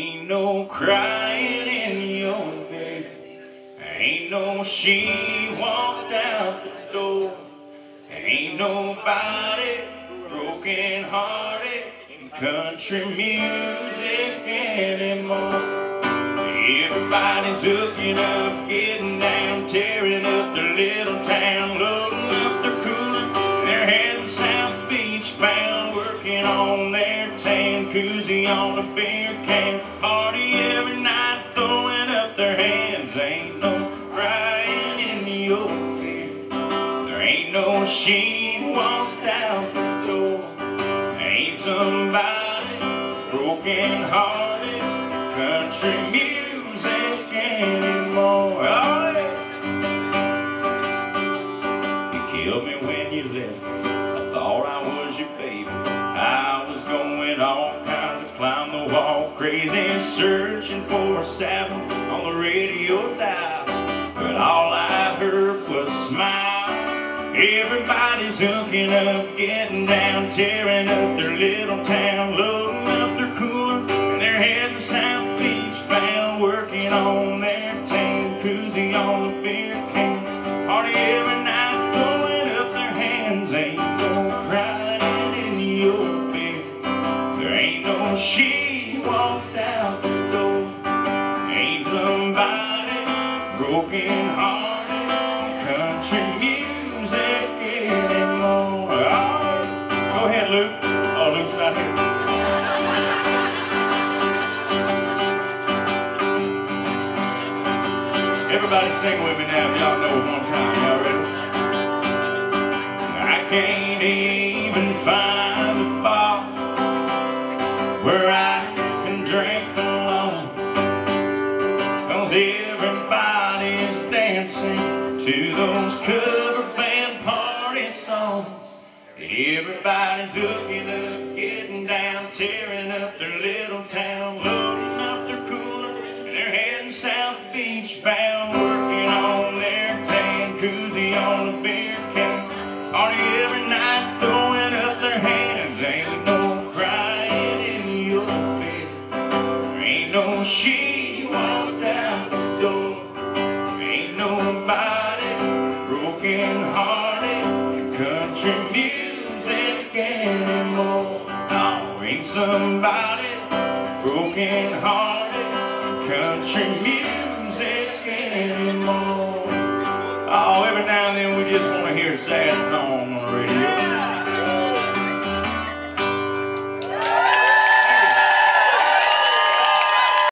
Ain't no crying in your bed. Ain't no she walked out the door. Ain't nobody broken hearted in country music anymore. Everybody's hooking up, getting down, tearing koozie on a beer can. Party every night, throwing up their hands. Ain't no crying in your bed. There ain't no she walked out the door. Ain't somebody broken hearted, country music anymore. Oh, yeah. You killed me when you left me. Crazy, searching for a saddle on the radio dial. But all I heard was a smile. Everybody's hooking up, getting down, tearing up their little town, loading up their cooler, and they're heading South Beach bound, working on their tan koozie on the beer can. Broken hearted country music anymore. Oh, go ahead, Luke. Oh, Luke's not here. Everybody sing with me now y'all know one time. Y'all ready? I can't even find dancing to those cover band party songs. Everybody's hooking up, getting down, tearing up their little town, loading up their cooler, and they're heading South Beach bound, working on their tan koozie on the beer can. Party country music anymore. No, ain't somebody broken hearted country music anymore. Oh, every now and then we just want to hear a sad song.